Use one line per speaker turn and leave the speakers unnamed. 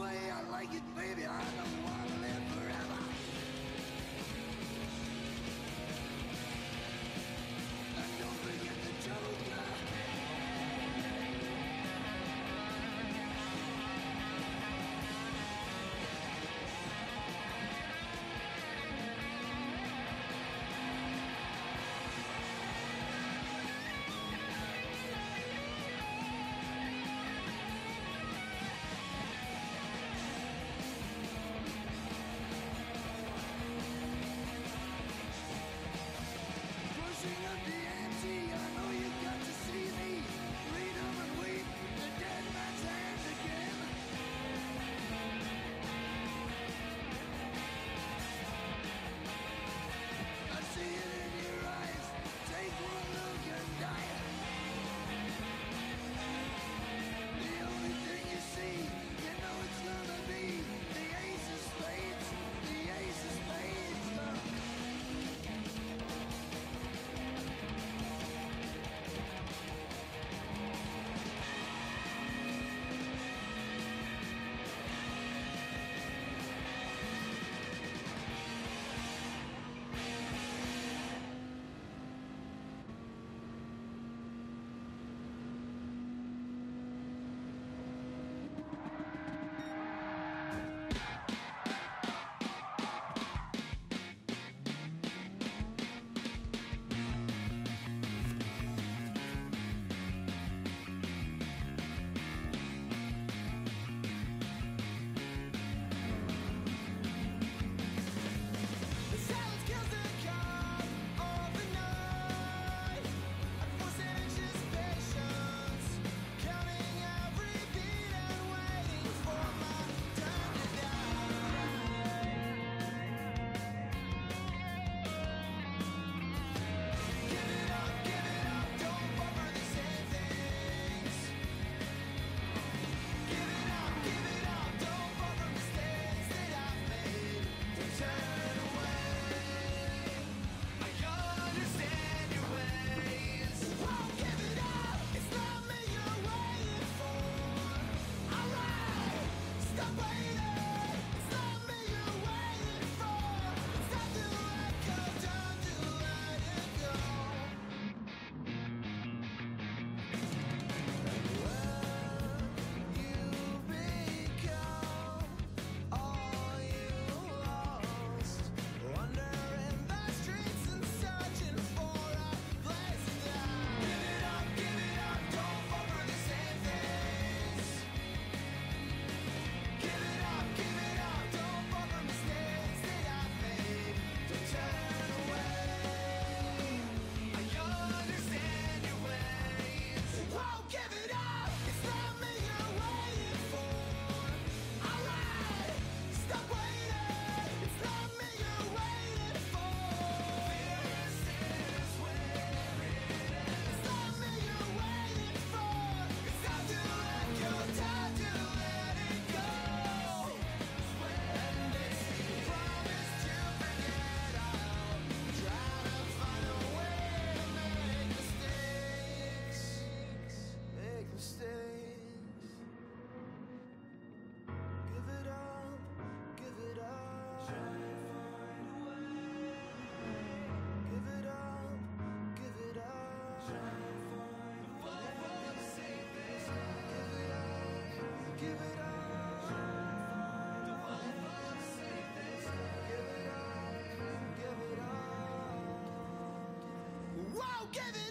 way I like it, baby, I know
why. give it